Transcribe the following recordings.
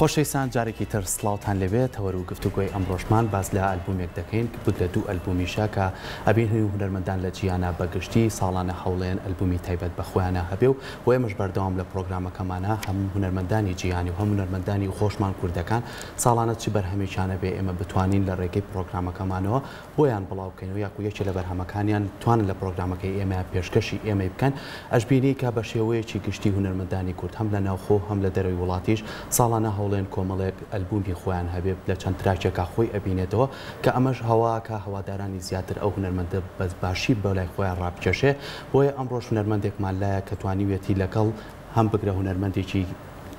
خۆشەویستان جارێکی تر سڵاوتان لەوێ تەوەرو گفتوگۆی ئەمڕۆشمان باس لە ئەلبومێک دەکەین کە گوت لە دوو ئەلبومیشە کە ئەبین هەوی هونەرمەندان لە جیانا بە گشتی ساڵانە هەوڵەیەن ئەلبومی تایبەت بە خۆیانا هەبێ و بۆ ئێمەش بەردەوام لە پڕۆگرامەکەمانا هەم هونەرمەندانی جیانی و هەم هونەرمەندانی خۆشمان کوردەکان ساڵانە چ بەرهەمێکیان ئەبێ ئێمە بتوانین لە ڕێگەی پڕۆگرامەکەمانەوە بۆیان بڵاو بکەینەوە یاخو یەکێ لە بەرهەمەکانیان توانن لە پرۆگرامەکەی ئێمەیا پێشکەشی ئێمەی بکەن ئەشبینی کە بە شێوەیەکی گشتی هونەرمەندانی کورد هەم لە ناوخۆو هەم لە دەرەوی وڵاتیش ساڵانە هەوڵێن کۆمەڵێک ئەلبومی خۆیان هەبێ لە چەند تراکێکا خۆی ئەبینێتەوە کە ئەمەش هەواکا هەوادارانی زیاتر ئەو هونەرمەندە بە باشی بە لای خۆیان ڕابکێشێ بۆیە ئەمڕۆش هونەرمەندێکمان لایە کە توانیوێتی لەگەڵ هەم بگرە هونەرمەندێکی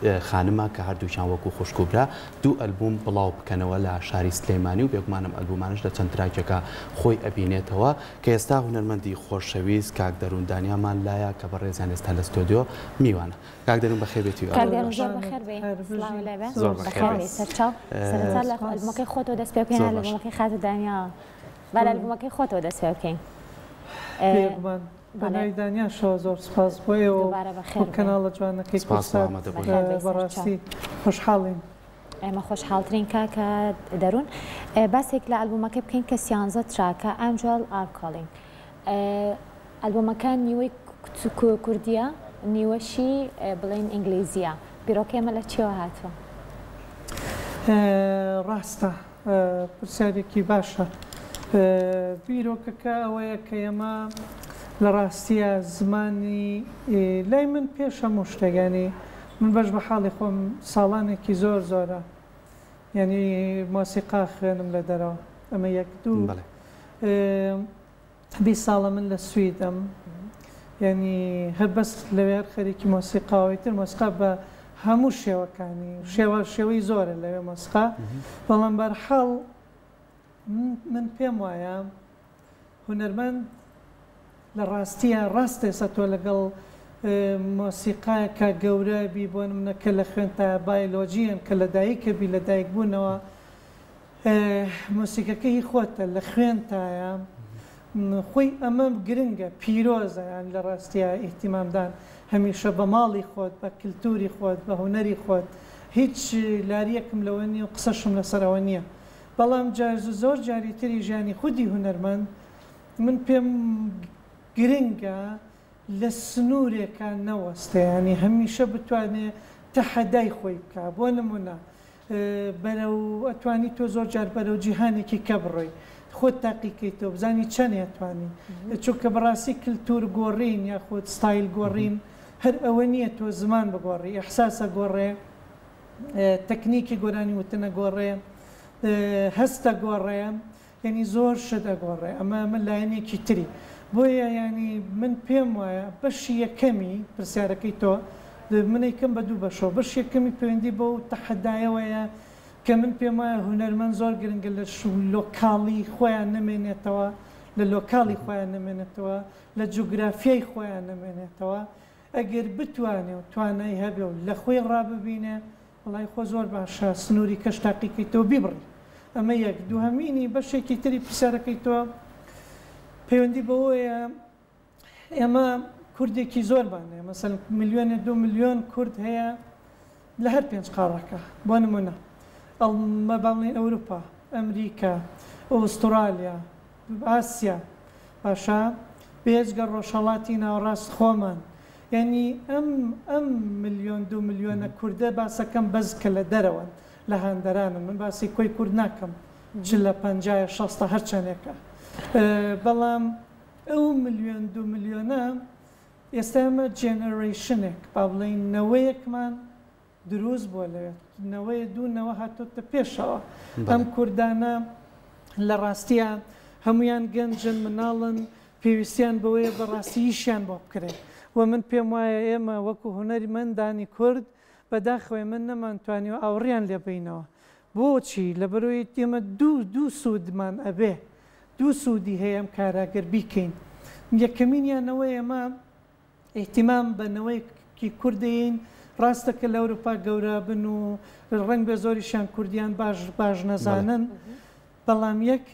خانمە کە هەردووکیان وەکو خوشک و برا دوو ئەلبووم بڵاو بکەنەوە لە شاری سلێمانی و بێگومانم ئەلبوومانەش لە چەند تراکێکا خۆی ئەبینێتەوە کە ئێستا هونەرمەندی خۆشەویست کاک دەروون دانیامان لایە کە بەڕێزیان ئێستا لە ستۆدیۆ میوانە کاک دەروون بەخێر بێی تیوی ئەلبووم باش زۆر بەخێر بێی سەرەتا لە ئەلبوومەکەی خۆتەوە دەست پێ بکەین ئەلبوومەکەی خاتوو دانیاوە با لە ئەلبوومەکەی خۆتەوە دەست پێ بکەین بێگومان بە ناوی دانیاش ەوە زۆر سوپاس بۆ ئێوە و کەناڵە جوانەکەی کوردسات بەڕاستی خۆشحاڵین. ئێمە خۆشحاڵترین کاکە دەروون باسێک لە ئەلبومەکە بکەین کە سیانزە تراکە ئەنجل ئارکۆلینگ ئەلبومەکە نیوەی کوردیە نیوەشی بڵێن ئینگلیزیە بیرۆکەێمە لە چێوە هاتووە ڕاستە پرسیارێکی باشە. بیرۆکەکە ئەوەیە کە ئێمە لە ڕاستییا زمانی لای من پێش هەموو شتێک یانی من بەش بە حاڵی خۆم ساڵانێکی زۆر زۆرە یانی مۆسیقا خوێنم لە دەرەوە ئەمە یەک دوو بیست ساڵە من لە سویدم یانی هەر بەس لەوێ هەر خەریکی مۆسیقا و ئیتر مۆسیقا بە هەموو شێوەکانی شێوە شێوەی زۆرە لەوێ مۆسیقا بەڵام بەرحاڵ من پێم وایە هونەرمەند لە ڕاستیە ڕاستێسە تۆ لەگەڵ مۆسیقاکە گەورە بی بۆ منەکە لە خوێن تا بایلۆجییان کە لە دایکە بی لە دایکبوونەوە مۆسیکەکە هی خۆتە لە خوێنتایە خۆی ئەمە گرنگە پیرۆزە یان لە ڕاستیە ئیهتیمامدان هەمیشە بە ماڵی خۆت بە کللتوری خۆت بە هونەری خۆت هیچ لاریەکم لەوە نییە و قسەشم لەسەر ئەوە نییە بەڵام زۆر جاری تری ژیانی خودی هونەرمەند من پێم گرنگە لە سنوورێکە نەوەستێ ینی هەمیشە بتوانێ تەحەدای خۆی بکە بۆ نمونە بەرەو ئەتوانی تۆ زۆر جار بەرەو جیهانێکی کە بڕۆی خۆت تاقی کەیتەوە بزانی چەنێ ئەتوانی چونکە بەڕاستی کلتور گۆڕین یاخود ستایل گۆڕین هەر ئەوە نییە تۆ زمان بگۆڕی ئیحساسە گۆڕێ تەکنیکی گۆرانی وتنە گۆڕێ هەستە گۆڕێ یانی زۆر شت ئەگۆڕێ ئەمە ئەمە لایەنێکی تری بۆیە یانی من پێم وایە بەشی یەکەمی پرسیارەکەی تۆ من ئەیکەم بە دوو بەشەوە بەشی یەکەمی پەیوەندی بەو تەحەدایەوەیە کە من پێم وایە هونەرمەند زۆر گرنگە لە شوو لۆکاڵی خۆیان نەمێنێتەوە لە لۆکاڵی خۆیان نەمێنێتەوە لە جوگرافیای خۆیان نەمێنێتەوە ئەگەر بتوانێ و توانای هەبێ و لە خۆی ڕا ببینێ وەڵای خۆ زۆر باشە سنوری کەش تاقی کەیتەوە بیبڕی ئەمە یەک دوهەمینی بەشێکی تری پرسیارەکەی تۆ پەیوەندی بەوەیە ئێمە کوردێکی زۆرمان هەیە مەسەن ملیۆنێ دوو ملیۆن کورد هەیە لە هەر پێنج قاڕەکە بۆ نمونە ئەڵمە باڵین ئەوروپا ئەمریکا ئوسترالیا ئاسیا باشە بێجگە ڕۆژهەڵاتی ناوەڕاست خۆمان یانی ئەم ئەم ملیۆن دوو ملیۆنە کوردە باسەکەم بەس کە لە دەرەوەن لە هەندەرانن من باسی کۆی کورد ناکەم چلە پەنجایە شەستە هەر چەنێکە بەڵام ئەو ملیۆن دوو ملیۆنە ئێستا ئێمە جێنەرەیشنێک با بڵێین نەوەیەکمان دروست بوە لەوێ نەوەی دوو نەوە هاتۆتە پێشەوە ئەم کوردانە لە ڕاستیە هەمویان گەنجن مناڵن پێویستیان بەوەیە بە ڕاستی ئیشیان بۆ بکرێت و من پێم وایە ئێمە وەکو هونەری مەندانی کورد بەداخەوەی من نەمان توانیوە ئاوڕیان لێ بینەوە بۆچی لەبەرۆی ئێمە دوو دوو سوودمان ئەبێ دوو سوودی هەیە ئەم کارە گەر بیکەین یەکەمینیان ئەوەیە ئێمە ئیهتیمام بە نەوەیەکی کورد دەیەین، ڕاستە کە لە ئەوروپا گەورابن و ڕەنگبێ زۆریشیان کوردییان باش باش نەزانن، بەڵام یەک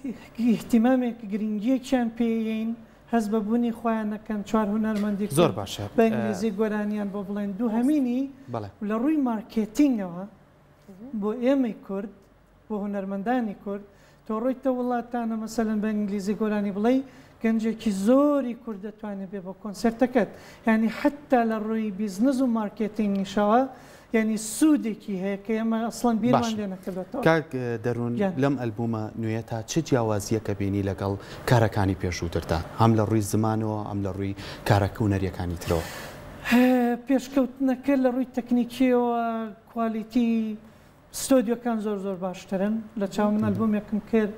ئیهتیمامێک گرنگییەکیان پێ یەین، هەست بە بوونی خۆیان نەکەن، چوار هونەرمەندی کورد زۆر باشە بە ئینگلیزی گۆرانییان بۆ بڵێن، دووهەمینی بەڵێ. لە ڕووی مارکێتینگەوە بۆ ئێمەی کورد بۆ هونەرمەندانی کورد تۆ ڕۆیتە وڵات تانە مەسەلەن بە ئینگلیزی گۆرانی بڵێی گەنجێکی زۆری کورد دەتوانێت بێ بۆ کۆنسێرتەکەت یانی حتا لە ڕووی بیزنس و مارکێتینگیشەوە یعنی سوودێکی هەیە کە ئێمە ئەسڵەن بیرمان لێ نەکردوێتەوە کاک دەروون لەم ئەلبومە نوێیە تا چ جیاوازیەکە بینی لەگەڵ کارەکانی پێشووتردا هەم لە ڕووی زمانەوە ئەم لە ڕووی کارەکە و نەریەکانی ترەوە پێشکەوتنەکە لە ڕووی تەکنیکیەوە کوالیتی ستۆدیۆکان زۆر زۆر باشترن لە چاو من ئەلبومێکم کرد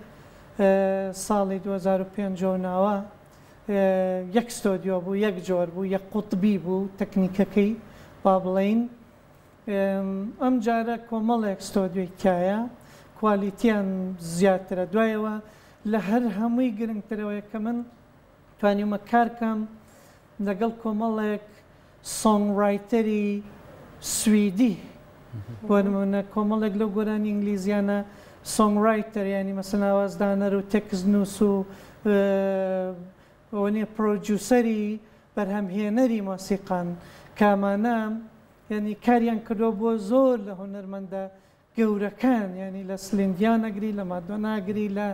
ساڵی دوو هەزار و پێنج و ناوە یەک ستۆدیۆ بوو یەک جۆر بوو یەک قوتبی بوو تەکنیکەکەی با بڵێین ئەم جارە کۆمەڵێک ستۆدیۆی تایە کوالیتیان زیاترە دوایەوە لە هەر هەمووی گرنگترەوەیە کە من توانیومە کار بکەم لەگەڵ کۆمەڵێک سۆنگڕایتەری سویدی بۆ نموونە کۆمەڵێک لەو گۆرانی ئینگلیزیانە سۆنگڕایتەر ینی مەسەن ئاوازدانەر و تێکست نووس و ئەوە نیە پرۆجووسەری بەرهەمهێنەری مۆسیقان کامانە یعنی کاریان کردووە بۆ زۆر لە هونەرمەندە گەورەکان یانی لە سلین دیان ئەگری لە مادۆنا ئەگری لە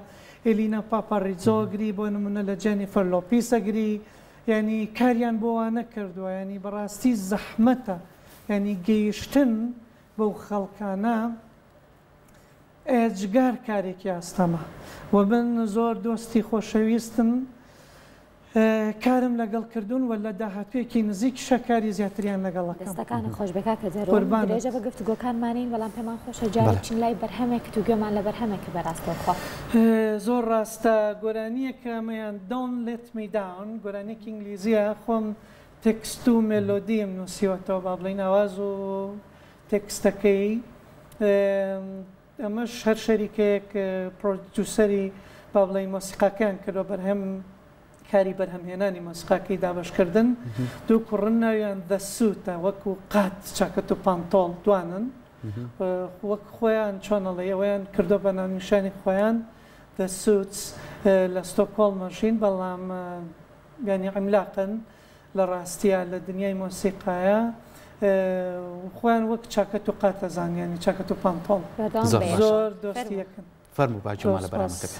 ئیلینا پاپاڕیجۆ ئەگری بۆ نمونە لە جێنیفەر لۆپیس ئەگری یانی کاریان بۆ وانە کردوە یانی بەڕاستی زەحمەتە یانی گەیشتن بەو خەڵکانە ئێجگار کارێکی ئاستەمە وە من زۆر دۆستی خۆشەویستم کارم لەگەڵ کردوون و لە داهاتوویەکی نزیکیشا کاری زیاتریان لەگەڵ ئەکەم. دەستەکانت خۆشبێت کاکە دێرۆ. قوربانت. درێژە بە گفتوگۆکانمانین، بەڵام پێمان خۆشە جارێک بەڵێ. بچین لای بەرهەمێکت و گوێمان لە بەرهەمێکت بێ ڕاستەوخۆ. زۆر ڕاستە گۆرانییەکە مەیان Don't Let Me Down گۆرانییەکی ئینگلیزییە خۆم تێکست و مێلۆدییم نووسیوەتەوە با بڵێین ئاواز و تێکستەکەی. ئەمەش هەر شەریکەیەک پرۆدیوسەری با بڵێین مۆسیقاکەیان کردوە بەرهەم کاری بەرهەم هێنانی مۆسیقاکەی دابەش کردن دوو کوڕن ناویان دە سوتە وەکو قات چاکەت و پانتۆڵ دوانن وەک خۆیان چۆنەڵی ئەویان کردو بە ناونیشانی خۆیان دە سوتس لە ستۆکۆڵ مەژین بەڵام گانی عملاقن لە ڕاستیا لە دنیای مۆسیقایا خۆیان وەک چاکەت و قات ئەزان یانی چاکەت و پانتۆڵ زۆر دۆستی یەکن فەرمو با جومالە بەرامەکە بێ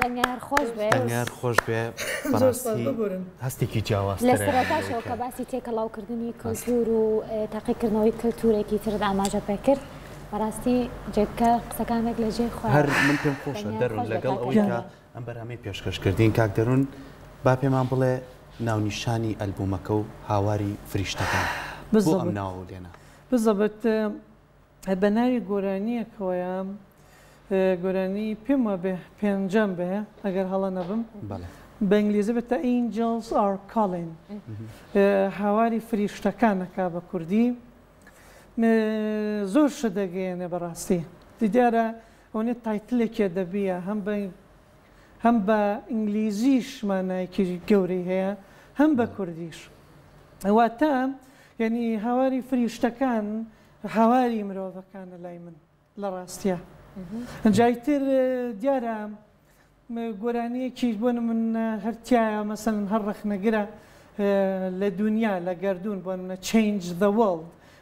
دەنگەهەر خۆش بێ دەنگەهەر خۆش بێ بەڕاستی هەستێکی جیاواز لە سەرەتاشەوە کە باسی تێکەڵاوکردنی کللتور و تاقیکردنەوەی کللتورێکی ترت ئاماژە پێ کرد بەڕاستی جێتکە قسەکانێک لە جێ خۆ هەر من پێم خۆشە دەرون لەگەڵ ئەوەی کە ئەم بەرامەی پێشکەش کردین کاک دەرون با پێمان بڵێ ناونیشانی ئەلبومەکە و هاواری فریشتەکان بزڵ ئەم ناوە لێنا بزەبت بە ناوی گۆرانییەکەوەیە گۆرانی پێم وابێ پێنجەم بێ ئەگەر هەڵە نەبم بە ئینگلیزی بێت ئینجلز ئار کاڵین هاواری فریشتەکانەکە بە کوردی زۆر شدەگەیەنێ بەڕاستی دیدارە ئەوەێ تایتلێکێ دەبیە هەم بە هەم بە ئینگلیزیش مانایەکی گەورەی هەیە هەم بە کوردیش واتە یەنی هاواری فریشتەکان هاواری مرۆڤەکانە لای من لە ڕاستیا جای تر دیارە گۆرانیەکیش بۆ من هەرتیایە مەسەن هەر ڕەخنەگرە لە دنیا لە گردردون بۆ منە چنج the world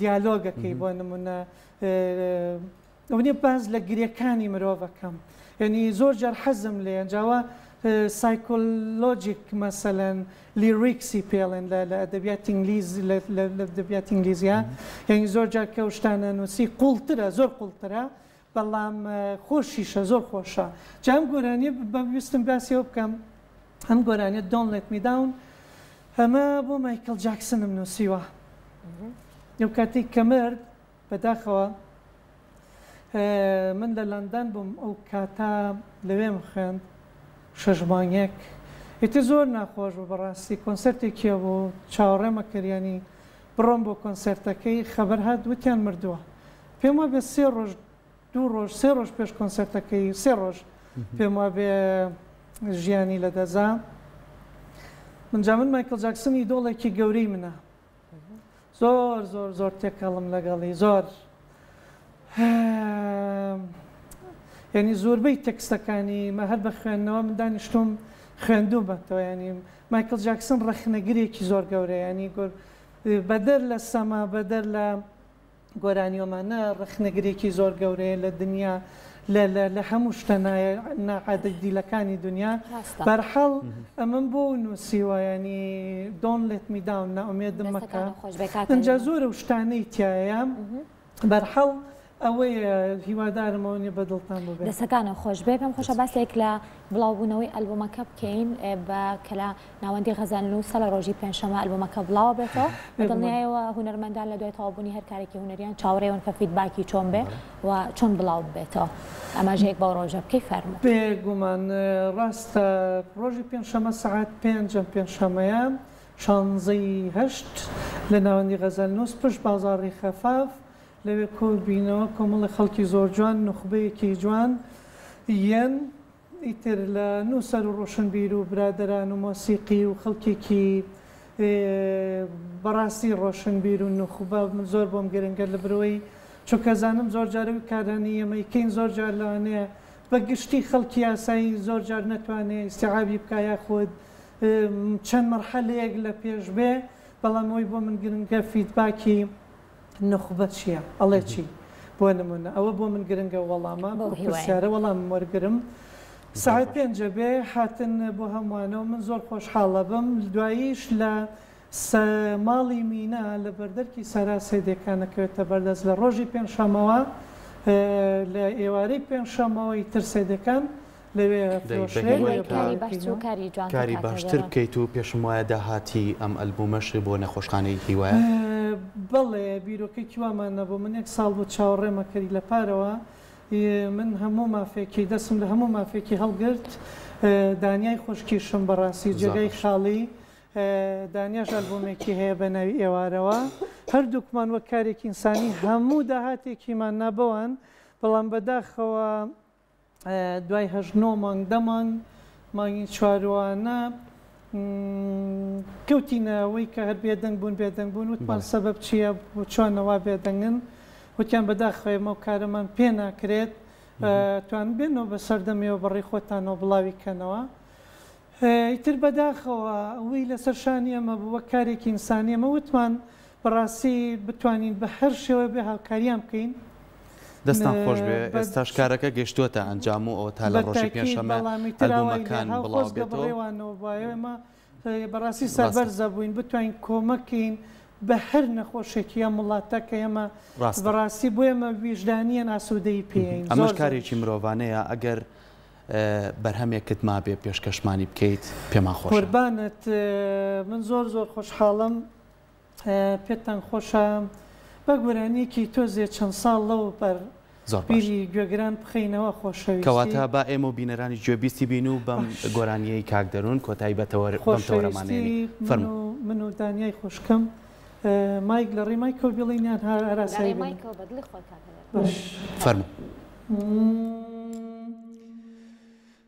دیالۆگەکەی بۆ نمونە ئەونێ باز لە گرێکانی مرۆڤەکەم یعنی زۆر جار حەزم لێ جاوا سایکۆلۆجیک مەسەەن لیریکسی پێڵێن لە لە ئەدەبیات ئینگلیز لە دەبیات ئینگلیزیا یعنی زۆر جار کە شتانە نووسی قوڵترە زۆر قوڵترە بەڵام خۆشیشە زۆر خۆشە. جا ئەم گۆرانیە بە ویستم باسی ئەوە بکەم ئەم گۆرانیە Don't Let Me Down ئەمە بۆ مایکڵ جاکسنم نوسیوە لەو کاتەی کە مرد بەداخەوە من لە لەندەن بووم ئەو کاتە لەوێم خوێند شەش مانگێک ئیتر زۆر ناخۆش بوو بەڕاستی کۆنسرتێکی بوو چاوەڕێمە کەریانی بڕۆم بۆ کۆنسرتەکەی خەبەر هات وتیان مردووە پێم وابێ سێ ڕۆژ دوو ڕۆژ سێ ڕۆژ پێش کۆنسەرتەکەی سێ ڕۆژ پێم وابێ ژیانی لە دەزا من جا من مایکل جاکسن ئیدۆڵێکی گەورەی منە زۆر زۆر زۆر تێکەڵم لەگەڵی زۆر یعنی زۆربەی تەکسەکانی مە هەر بە خوێندنەوە من دانیشتوم خوێندوبەتەوە ینی مایکل جاکسن ڕەخنەگرێکی زۆر گەورەیانی گۆر بەدەر لە سەما بەدەر لە گۆرانیۆمانە ڕەخنەگرێکی زۆر گەورەیە لە دنیا لە لە لە هەموو شتە نایە ناعادل دیلەکانی دنیا ڕاستە بەرحاڵ ئەمەم بۆ نووسیوە ینی دۆن لێت میداون نائومێدم مەکە دەستەکانە خۆش بێ کاکە ئەجا نیما زۆرە شتانەی تایە بەرحاڵ ئەوەیە هیوادارم ئەوە نیە بەدڵتان ببێ. دەستەکانە خۆش بێ پێم خۆشە دەست باس خۆش. لێک لە بڵاوبوونەوەی ئەلبومەکە بکەین بە کەلام ناوەندی غەزەل نووسە لە ڕۆژی پێنجشەممە ئەلبومەکە بڵاوەبێتەوە بە دڵنیایەوە هونەرمەندان لە دوای تەوابوونی هەر کارێکی هونەریان چاوەڕێون کە فیدباکی چۆن بێ و چۆن بڵاو ببێتەوە ئاماژەیەک بەو ڕۆژە بکەی فەرموو. بێگومان ڕاستە ڕۆژی پێنجشەممە سەعات پێنج ئەم پێنجشەممەیە شانزە ی هەشت لە ناوەندی غەزەل نووس پشت بازاڕی خەفاف لەوێ کۆبینەوە کۆمەڵێ خەڵکی زۆر جوان نوخبەیەکی جوان یەن ئیتر لە نووسەر و ڕۆشنبیر و برادەران و مۆسیقی و خەڵکێکی بەڕاستی ڕۆشنبیر و نوخبە من زۆر بۆم گرنگە لەبرۆی چونکە زانم زۆر جارە وی کارانی ئێمەیکەین زۆر جار لەوانەیە بە گشتی خەڵکی ئاسایی زۆر جار نەتوانێ ئیستیعابی بکا یاخود چەند مەرحەلەیەک لە پێش بێ بەڵام ئەوەی بۆ من گرنگە فیدباکی نوخبە چیە؟ ئەڵێ چی؟ بۆ نمونە ئەوە بۆ من گرنگە وەڵامە بەو پرسیارە وەڵامم وەرگرم سەعات پێنج ئەبێ هاتن بۆ هەمووانەوە من زۆر خۆشحاڵ ئەبم دواییش لە سە ماڵی مینا لە بەردەرکی سەرا سێدێکان ئەکەوێتە بەردەست لە ڕۆژی پێنجشەمەوە لە ئێوارەی پێنجشەمەوە ئیتر سێدێکان لەوێ ئەفرۆشرێ بۆیە بەهیوای کاری باشتر و کاری جوانتر کاری باشتر کاتێ بکەیت و پێشم وایە داهاتی ئەم ئەلبومەش بۆ نەخۆشخانەی هیوایە. بەڵێ بیرۆکەکی وامان نەبوو من یەک ساڵ بوو چاوەڕێمە کەری لە پارەوە ی من هەموو مافێکی دەسم لە هەموو مافێکی هەڵگرت دانیای خوشکیشم بەڕاستی جێگای خاڵی دانیاش ئەلبومێکی هەیە بە ناوی ئێوارەوە هەردووکمان وەک کارێکی ئینسانی هەموو داهاتێکیمان نا بەوان بەڵام بەداخەوە دوای هەشت نۆ مانگ دە مانگ مانگی چواروانە کەوتینە ئەوەی کە هەر بێدەنگ بوون بێدەنگ بوون وتمان سەبەب چییە چۆنەوە بێدەنگن وتیان بەداخەوەمە و کارەمان پێ ناکرێت توان بێنەوە بە سەردەمەوە بەڕێ خۆتانەوە بڵاوی کەنەوە ئیتر بەداخەوە ئەوەی لەسەر شانی ئەمە بووە کارێکی ئینسانی ئەمە وتمان بەڕاستی بتوانین بە هەر شێوەیەک بێ هاوکاریان بکەین. دەستتان خۆش بێ ئێستاش کارەکە گەشتووەتە ئەنجام و ئەوە تا لە ڕۆژی پێنجشەممە ئەلبومەکان بڵاو بێتەوە. بەڕاستی سەربەرزە بووین بتوانین کۆمەکین بە هەر نەخۆشێکی ئەم وڵاتە کە ئێمە بەڕاستی بۆ ئێمە ویژدانیان ئاسوودەی پێین ئەمەش کارێکی مرۆڤانەیە ئەگەر بەرهەمێکت مابێ پێشکەشمانی بکەیت پێمان خۆش قوربانت من زۆر زۆر خۆشحاڵم پێتان خۆشە با گۆرانیەکی تۆزێ چەند ساڵ لەو بەر زۆر باش. بیری گوێگران بخەینەوە خۆشەویستی. کەواتە با ئێمە و بینەرانیش گوێ بیستی بین و بەم باش. گۆرانیەی کاک دەروون کۆتایی بە تەوەر بەم خۆشەویستی تەوەرەمانێنین. من و فەرموو. من و دانیای خوشکم مایک لە ڕێی مایکەوە بیڵێین یان هە لە ڕێ هەراسایی بێنم؟ مایکەوە بە دڵی خۆت کاکە دەروون. باش. فەرموو.